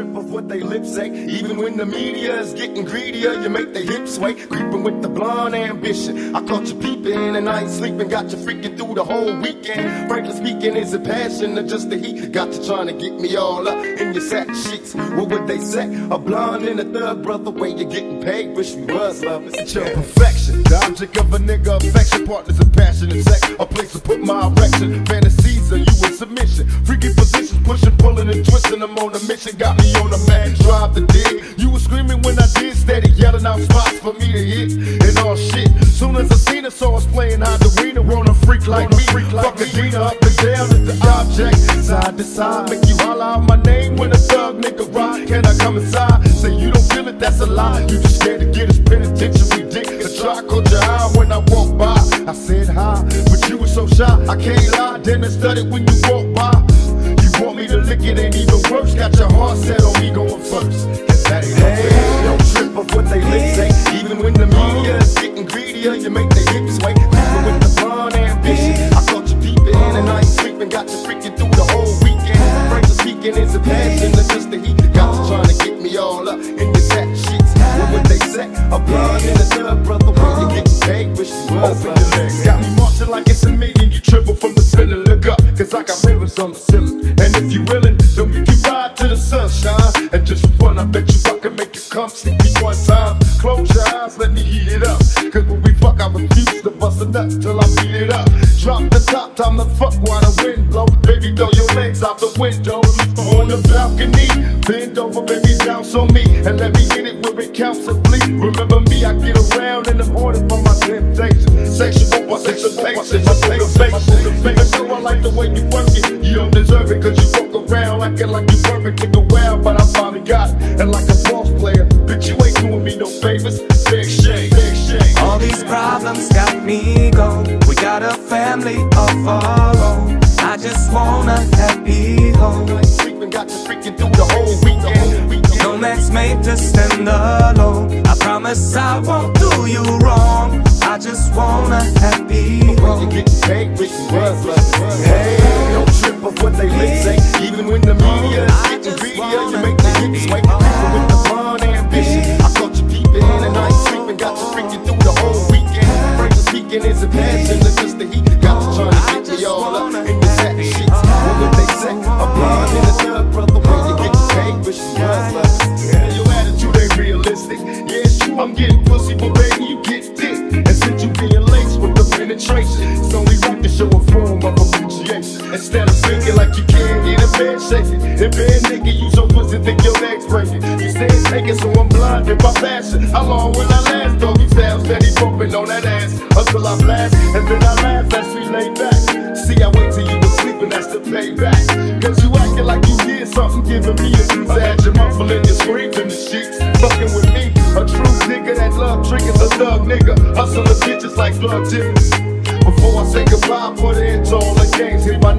trip of what they lips say. Even when the media is getting greedier, you make their hips sway. Creeping with the blonde ambition. I caught you peeping and I ain't sleeping. Got you freaking through the whole weekend. Frankly speaking, is it passion or just the heat? Got you trying to get me all up in your satin sheets. What would they say? A blonde and a thug brother, way you're getting paid. Wish we was lovers. It's your perfection. The object of a nigga affection. Partners in passion and sex. A place to put my erection. Fantasies twisting. I'm on a mission. Got me on a man. Drive the dig. You was screaming when I did. Steady yelling out spots for me to hit. And all shit. Soon as I seen her, saw us playing hide the arena. On a freak like me. Freak like Fuck Adina up and down at the object. Side to side. Make you holler out my name when a thug nigga rock. Can I come inside? Say you don't feel it, that's a lie. You just scared to get his penitentiary dick. The try caught your eye when I walked by. I said hi, but you were so shy. I can't lie, then I studied when you walked worse. Got your heart set on me going first. That ain't Hey, don't trip off what they lips say. Even when the media is getting greedier, you make their hips sway. Creeping with the blonde ambition. I caught you peeping and I ain't sleeping. Got you freaking through the whole weekend. Frankly speaking, is it passion or just the heat? Got you trying to get me all up in your satin sheets. What would they say? A blonde and a thug brother, when you getting paid, wish you was Open your legs. Got me marching like it's a meeting. You triple from the ceiling. Look up, cause I got rivers on the ceiling. And if you willing, sunshine. And just for fun, I bet you I can make you come see me one time. Close your eyes, let me heat it up. Cause when we fuck, I refuse to bust a nut till I beat it up. Drop the top, time to fuck while the wind blow. Baby, throw your legs out the window. On the balcony, bend over, baby, bounce on me. And let me hit it where it counts and bleed. Remember me, I get around in the morning for my temptation. Sexual participation, my motivation. Even though I like the way you work it, you don't deserve it. Cause you around acting like you perfect. Take a while, but I finally got it. And like a boss player, bitch, you ain't doing me no favors. Big shame, big shame. All these problems got me gone. We got a family of our own. I just want a happy home. Got you freaking through the whole weekend. No man's made to stand alone. I promise I won't do you wrong. I just want a happy When you home. get paid, wish you they say. Even when the media is getting greedier, you make the hips sway. Creeping with the blonde ambition. I caught you peeping and I ain't sleeping. Got you freaking through the whole weekend. Frankly speaking, is a passion or just the heat? Got you trying to get me all up in the satin sheets. What would they say? A blonde and a thug brother. When you get paid, wish you was lovers. Yeah, your attitude ain't realistic. Yeah, it's true, I'm getting pussy, but baby, you get thick. And since you being laced with the penetration, bed shaking. And bad nigga, you so pussy, think your legs breaking. You say it's taking, so I'm blinded by passion. How long will I last? Doggy style, steady bumping on that ass until I blast. And then I laugh as we lay back. See, I wait till you was sleeping, that's the payback. Cause you acting like you did something, giving me a sad. You're muffling your screams in the sheets. Fucking with me, a true nigga that love drinking, a thug nigga. Hustling bitches like Plug Jimmy. Before I say goodbye, put an end to all the games. Hit my